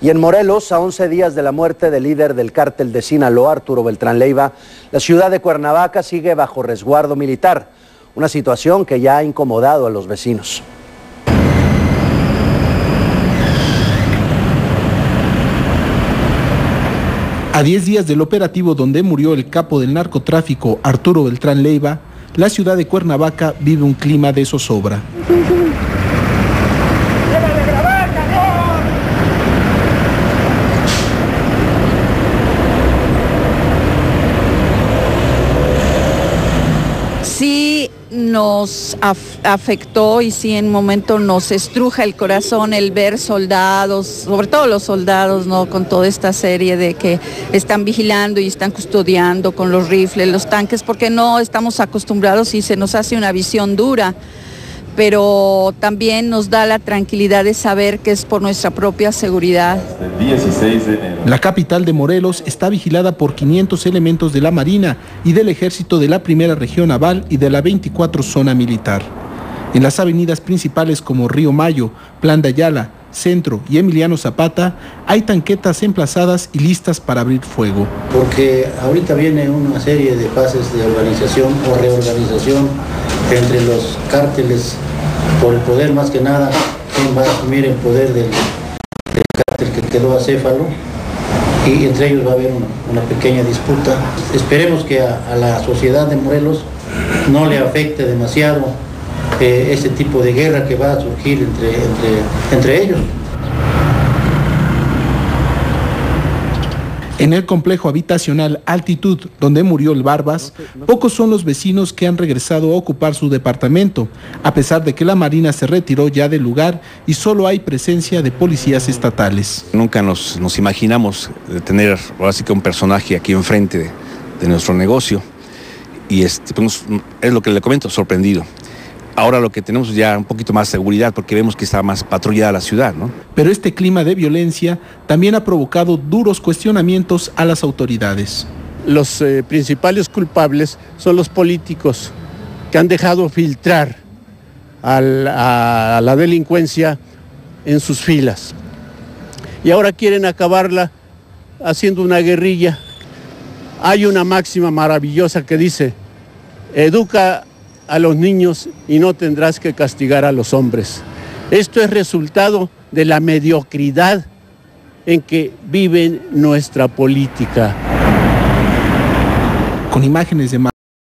Y en Morelos, a 11 días de la muerte del líder del cártel de Sinaloa, Arturo Beltrán Leiva, la ciudad de Cuernavaca sigue bajo resguardo militar, una situación que ya ha incomodado a los vecinos. A 10 días del operativo donde murió el capo del narcotráfico Arturo Beltrán Leiva, la ciudad de Cuernavaca vive un clima de zozobra. Sí nos afectó y sí en un momento nos estruja el corazón el ver soldados, sobre todo los soldados, ¿no? Con toda esta serie de que están vigilando y están custodiando con los rifles, los tanques, porque no estamos acostumbrados y se nos hace una visión dura pero también nos da la tranquilidad de saber que es por nuestra propia seguridad. La capital de Morelos está vigilada por 500 elementos de la Marina y del Ejército de la Primera Región Naval y de la 24 Zona Militar. En las avenidas principales como Río Mayo, Plan de Ayala, Centro y Emiliano Zapata hay tanquetas emplazadas y listas para abrir fuego. Porque ahorita viene una serie de fases de organización o reorganización entre los cárteles por el poder más que nada, quién va a asumir el poder del, cártel que quedó acéfalo y entre ellos va a haber una, pequeña disputa. Esperemos que a, la sociedad de Morelos no le afecte demasiado eh, ese tipo de guerra que va a surgir entre, entre, entre ellos. En el complejo habitacional Altitud, donde murió el Barbas, pocos son los vecinos que han regresado a ocupar su departamento, a pesar de que la Marina se retiró ya del lugar y solo hay presencia de policías estatales. Nunca nos, imaginamos tener así que un personaje aquí enfrente de, de nuestro negocio y este, pues, es lo que le comento, sorprendido. Ahora lo que tenemos es ya un poquito más seguridad porque vemos que está más patrullada la ciudad, ¿no? Pero este clima de violencia también ha provocado duros cuestionamientos a las autoridades. Los eh, principales culpables son los políticos que han dejado filtrar a la delincuencia en sus filas. Y ahora quieren acabarla haciendo una guerrilla. Hay una máxima maravillosa que dice, educa a los niños y no tendrás que castigar a los hombres. Esto es resultado de la mediocridad en que vive nuestra política. Con imágenes de